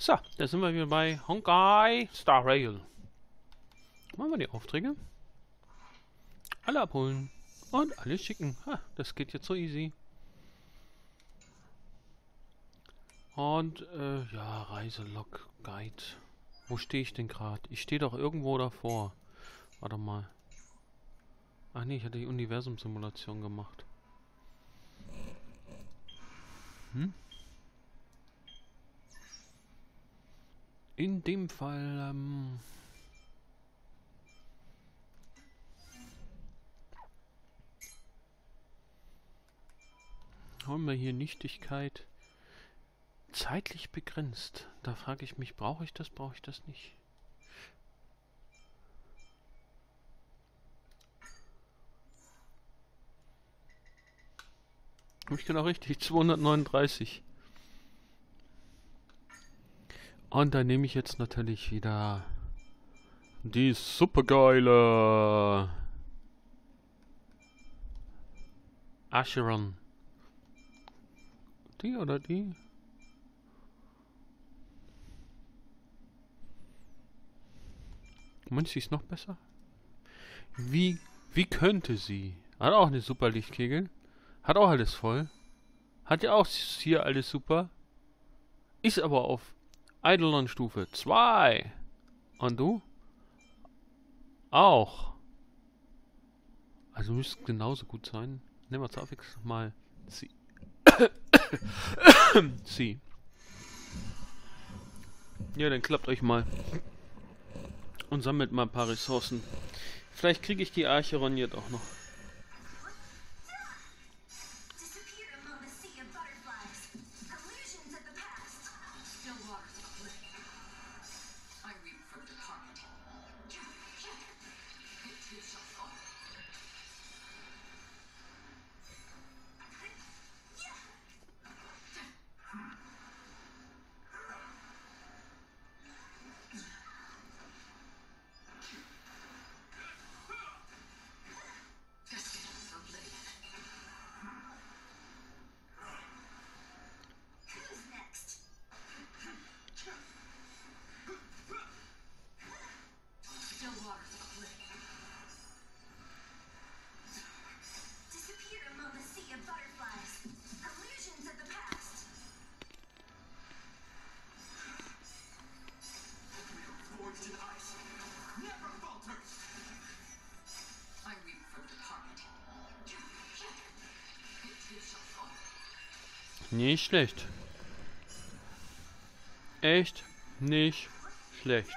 So, da sind wir wieder bei Honkai Star Rail. Machen wir die Aufträge. Alle abholen. Und alle schicken. Ha, das geht jetzt so easy. Und, äh, ja, Reiselog, Guide. Wo stehe ich denn gerade? Ich stehe doch irgendwo davor. Warte mal. Ach nee, ich hatte die Universum-Simulation gemacht. Hm? In dem Fall, ähm... Haben wir hier Nichtigkeit zeitlich begrenzt. Da frage ich mich, brauche ich das, brauche ich das nicht? Ich genau richtig, 239. Und dann nehme ich jetzt natürlich wieder die supergeile Acheron. Die oder die? Meinst du, ist noch besser? Wie, wie könnte sie? Hat auch eine super Lichtkegel. Hat auch alles voll. Hat ja auch hier alles super. Ist aber auf Eidolon Stufe 2. Und du? Auch. Also müsste genauso gut sein. Nehmen wir Abwechslung mal sie. sie. Ja, dann klappt euch mal. Und sammelt mal ein paar Ressourcen. Vielleicht kriege ich die Archeron jetzt auch noch. Nicht schlecht. Echt nicht schlecht.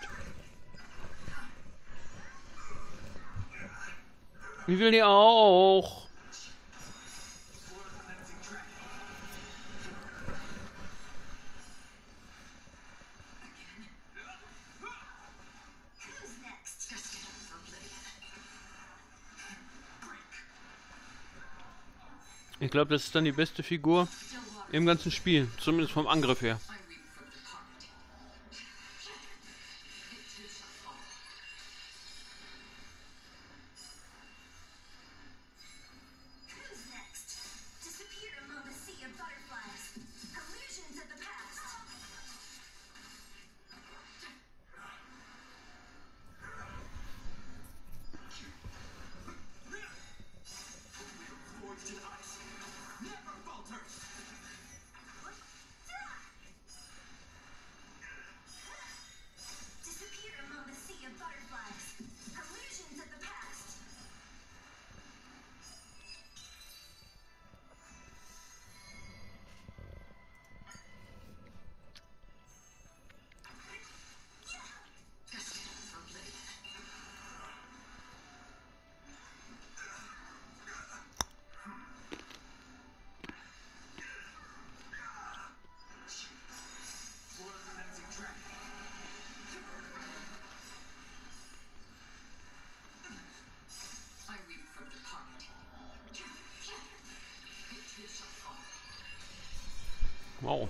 Ich will die auch. Ich glaube, das ist dann die beste Figur im ganzen Spiel. Zumindest vom Angriff her. Oh.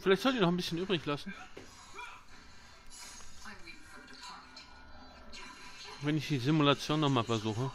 Vielleicht sollt ihr noch ein bisschen übrig lassen. Wenn ich die Simulation nochmal versuche.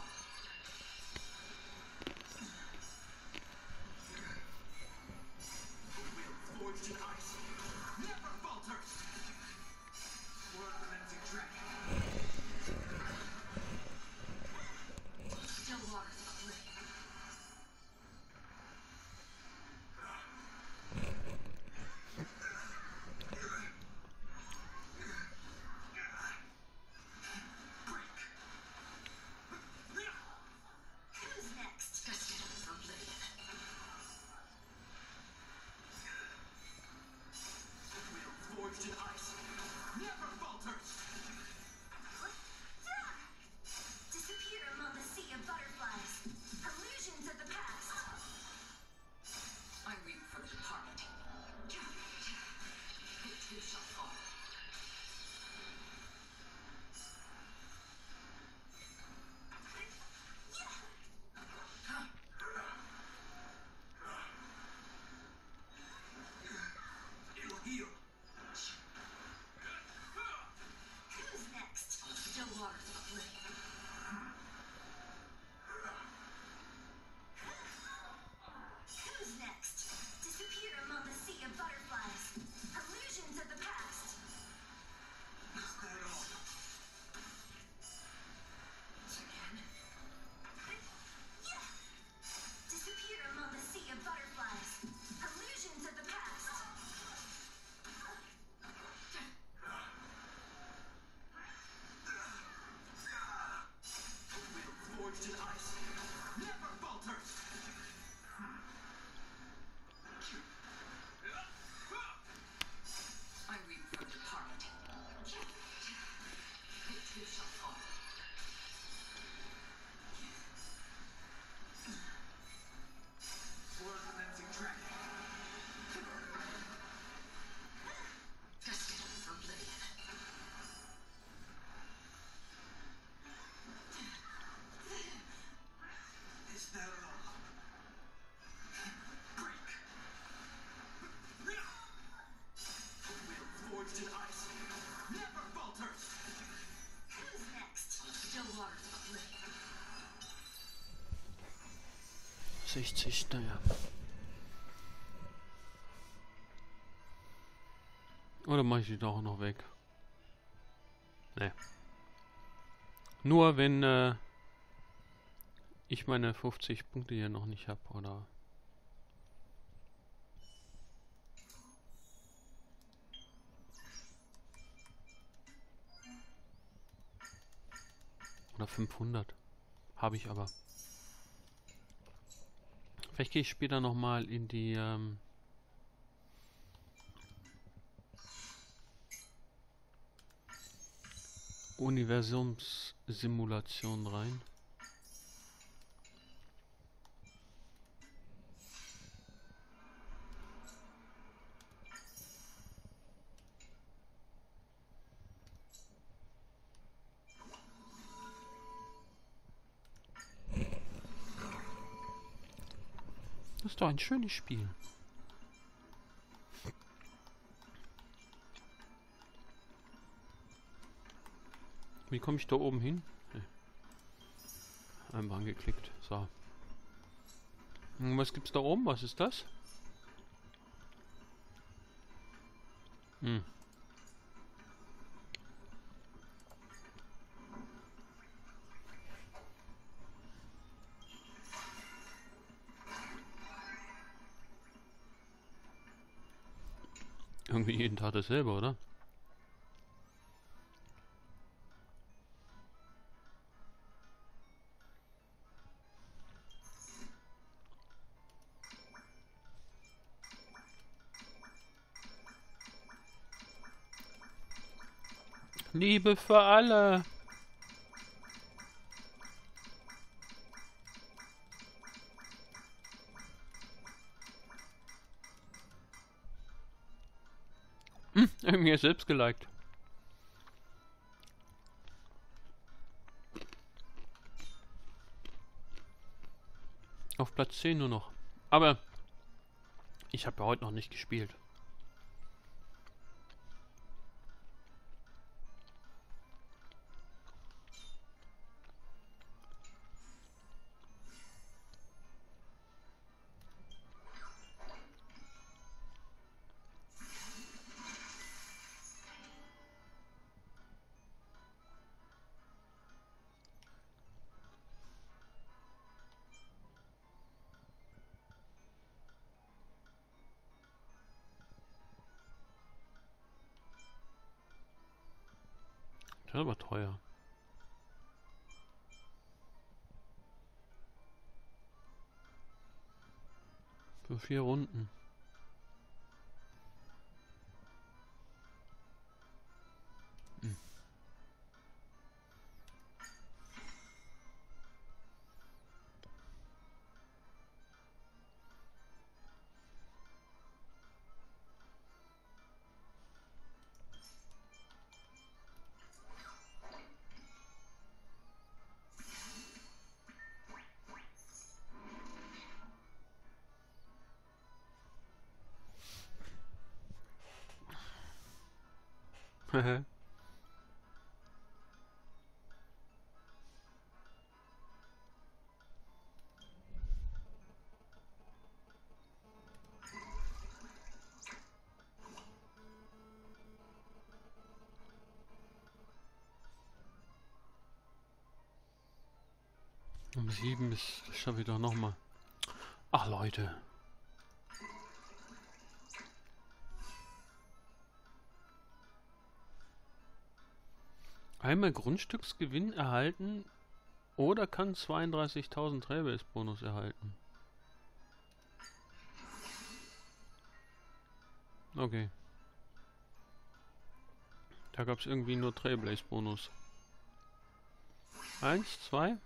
Sechzig, naja. Oder mache ich die doch noch weg? Ne. Nur wenn äh, ich meine 50 Punkte hier noch nicht habe, oder? Oder 500. Habe ich aber. Vielleicht gehe ich später nochmal in die... Ähm Universumssimulation rein. Ein schönes Spiel. Wie komme ich da oben hin? Einfach angeklickt. So. Und was gibt's da oben? Was ist das? Hm. Tag dasselbe, oder? Liebe für alle. mir selbst geliked. Auf Platz 10 nur noch. Aber ich habe ja heute noch nicht gespielt. Vier Runden. Um sieben ist das schaffe ich doch noch mal. Ach Leute. Einmal Grundstücksgewinn erhalten oder kann 32.000 Trailbase Bonus erhalten. Okay. Da gab es irgendwie nur Trailblaze Bonus. Eins, zwei.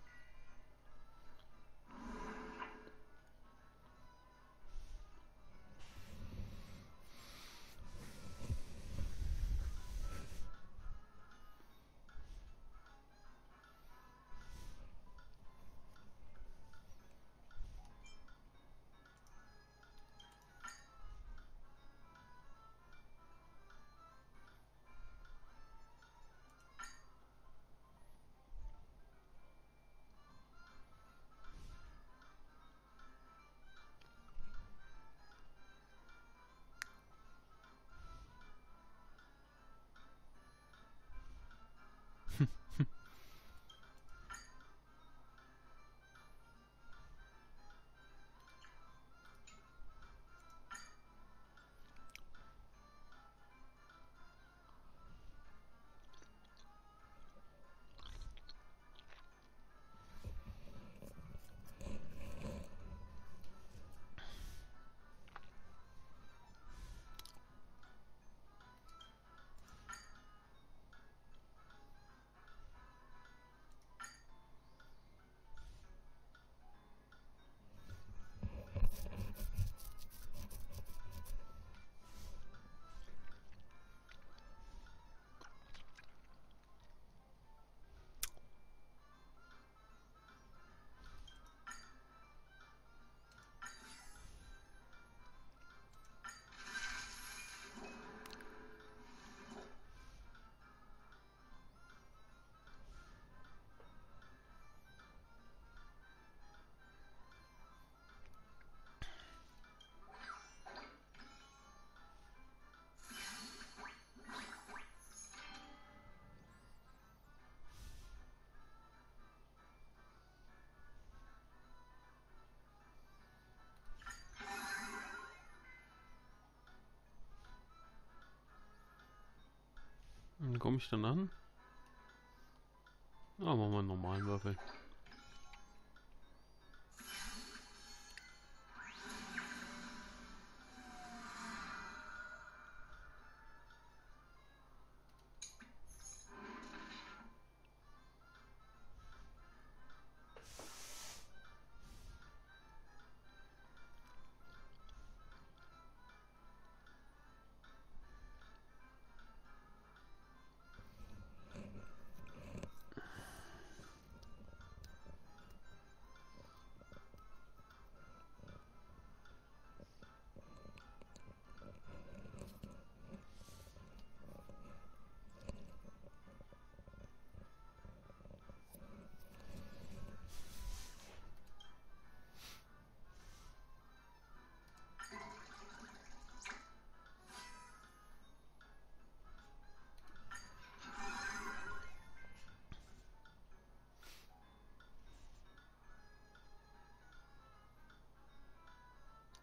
Komme ich dann an? Ah, machen wir einen normalen Würfel.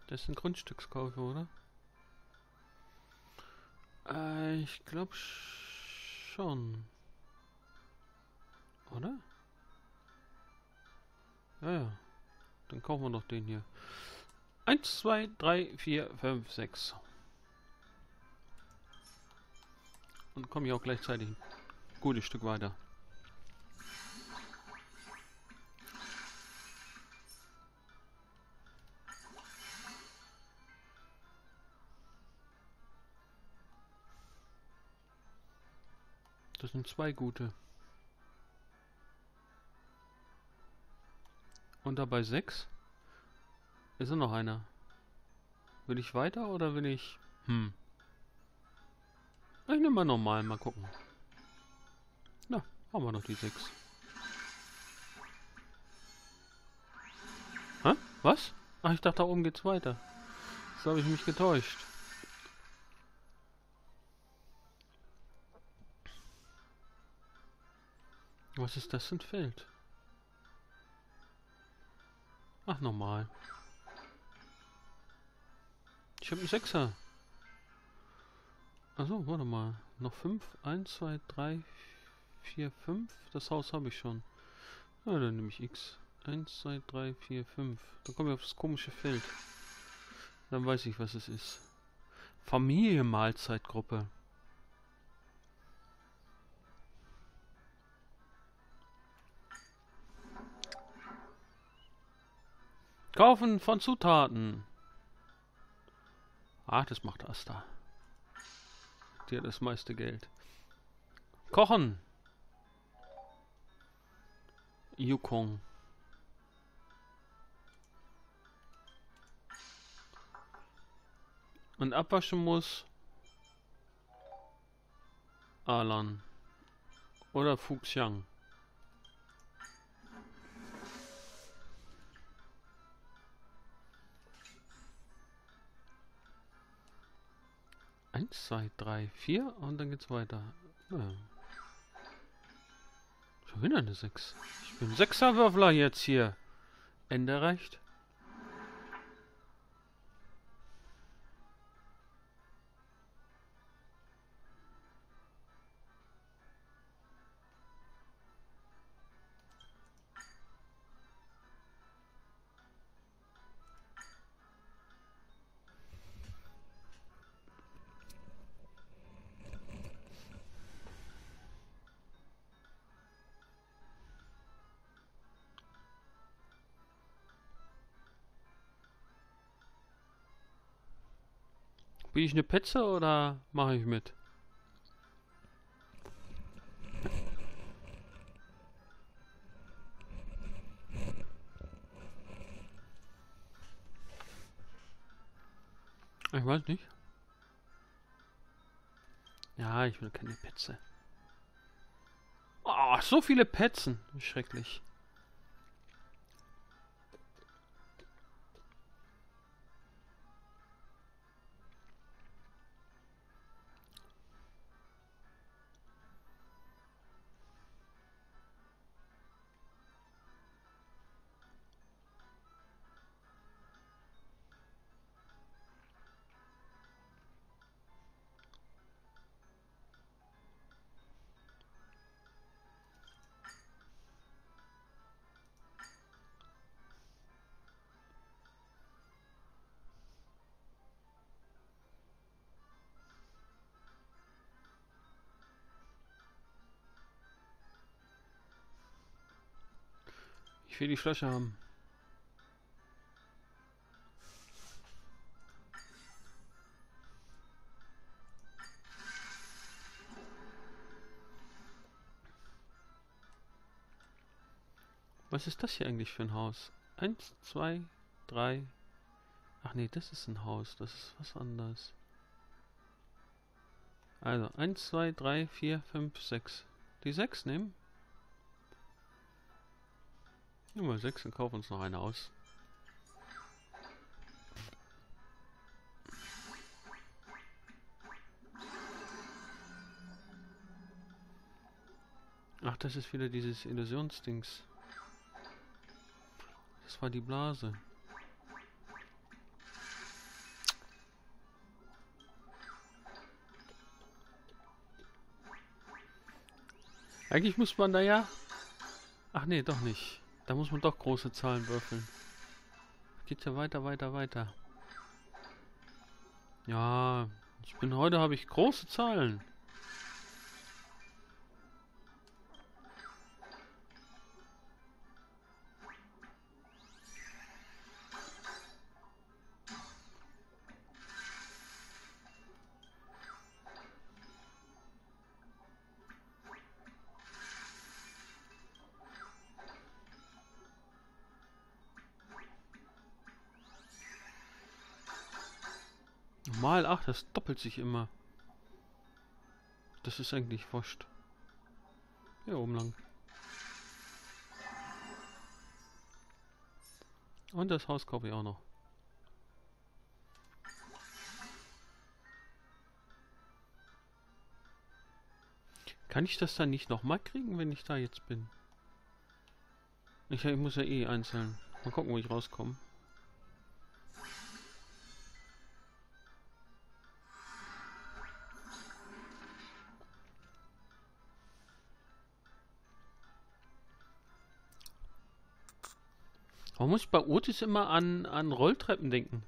Das sind Grundstückskäufe, oder? Äh, ich glaube schon. Oder? Ja, ja. Dann kaufen wir noch den hier. 1, 2, 3, 4, 5, 6. Und komme ich auch gleichzeitig ein gutes Stück weiter. Sind zwei gute. Und dabei sechs? Ist da noch einer? Will ich weiter oder will ich... Hm. Ich nehme mal normal, mal gucken. Na, haben wir noch die sechs. Hä? Was? Ach, ich dachte, da oben geht's weiter. So habe ich mich getäuscht. Was ist das für ein Feld? Ach, normal. Ich habe einen Sechser. Also, warte mal. Noch fünf? Eins, zwei, drei, vier, fünf. Das Haus habe ich schon. Ja, dann nehme ich X. Eins, zwei, drei, vier, fünf. Dann komme ich auf das komische Feld. Dann weiß ich, was es ist. Familienmahlzeitgruppe. Kaufen von Zutaten. Ach, das macht Asta. Die hat das meiste Geld. Kochen. Yukong. Und abwaschen muss Alan oder Fuxiang. Eins, zwei, drei, vier und dann geht's weiter. Ja. Schon wieder eine Sechs. Ich bin Sechserwürfler jetzt hier. Ende recht. Bin ich eine Petze oder mache ich mit? Ich weiß nicht. Ja, ich will keine Petze. Oh, so viele Petzen. Schrecklich. Ich will die Flasche haben. Was ist das hier eigentlich für ein Haus? Eins, zwei, drei. Ach nee, das ist ein Haus. Das ist was anderes. Also, eins, zwei, drei, vier, fünf, sechs. Die sechs nehmen? Nummer 6 und kaufen uns noch eine aus. Ach, das ist wieder dieses Illusionsdings. Das war die Blase. Eigentlich muss man da ja Ach nee, doch nicht. Da muss man doch große Zahlen würfeln. Geht ja weiter, weiter, weiter. Ja, ich bin heute habe ich große Zahlen. Mal 8, das doppelt sich immer. Das ist eigentlich wurscht. Hier oben lang. Und das Haus kaufe ich auch noch. Kann ich das dann nicht nochmal kriegen, wenn ich da jetzt bin? Ich, ich muss ja eh einzeln. Mal gucken, wo ich rauskomme. Warum muss ich bei Otis immer an, an Rolltreppen denken?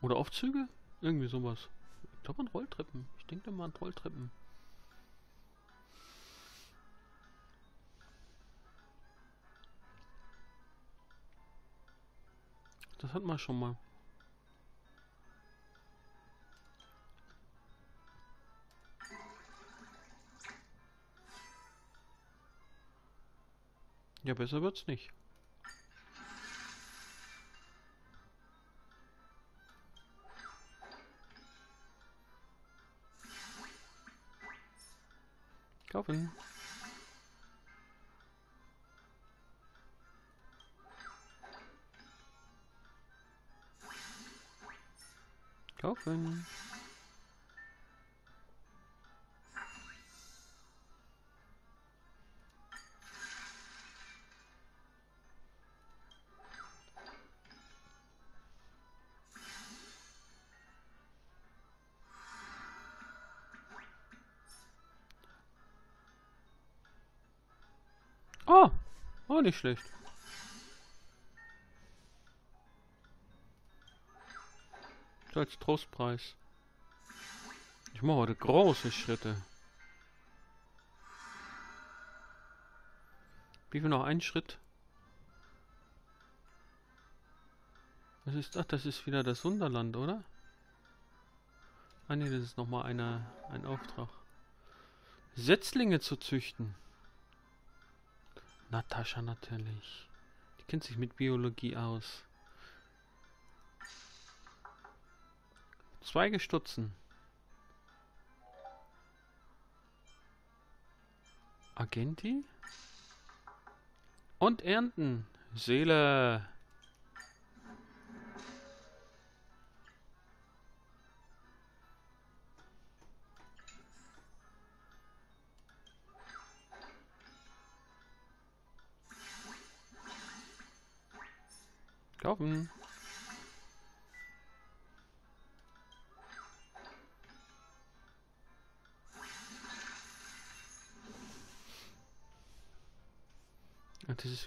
Oder Aufzüge? Irgendwie sowas. Ich glaube an Rolltreppen. Ich denke immer an Rolltreppen. Das hat man schon mal. Ja, besser wird's nicht. Kaufen. Oh, oh, nicht schlecht. Als Trostpreis. Ich mache heute große Schritte. Wie viel noch ein Schritt? Was ist das? Das ist wieder das Wunderland, oder? Ah ne, das ist nochmal ein Auftrag. Setzlinge zu züchten. Natascha natürlich. Die kennt sich mit Biologie aus. Zweige stutzen. Agenti? Und ernten. Seele.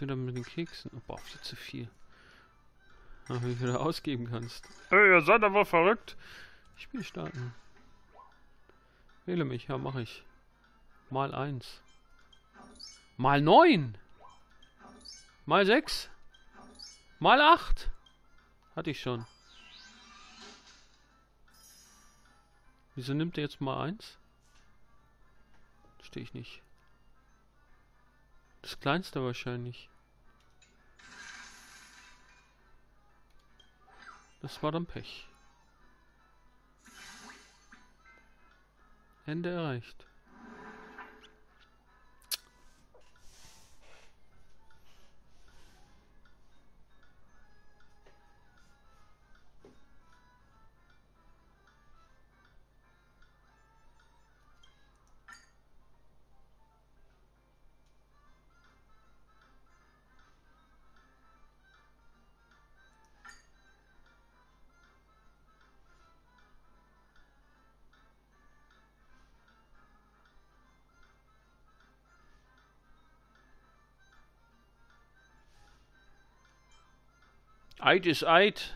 Wieder mit den Keksen. Oh, boah, viel zu viel. Ach, wie viel du ausgeben kannst. Ey, ihr seid aber verrückt. Spiel starten. Wähle mich, ja, mache ich. Mal eins. Mal neun. Mal sechs. Mal 8. Hatte ich schon. Wieso nimmt er jetzt mal 1? Stehe ich nicht. Das kleinste wahrscheinlich. Das war dann Pech. Ende erreicht. Eight is eight.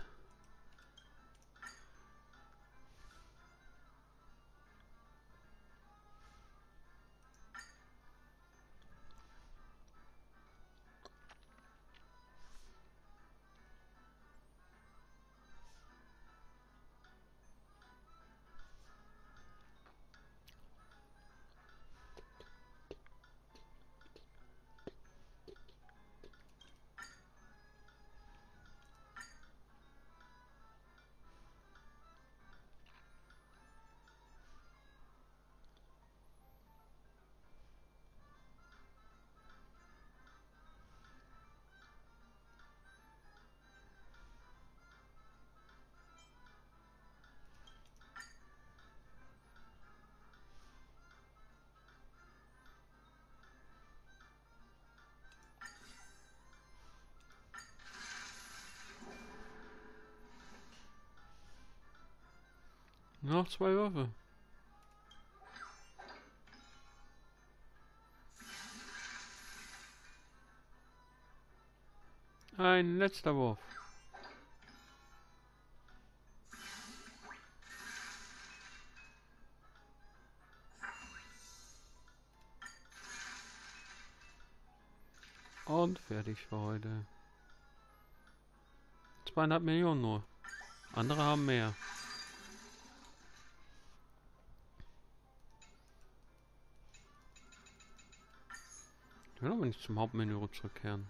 Noch zwei Würfe. Ein letzter Wurf. Und fertig für heute. Zweieinhalb Millionen nur. Andere haben mehr. Ich will aber nicht zum Hauptmenü zurückkehren.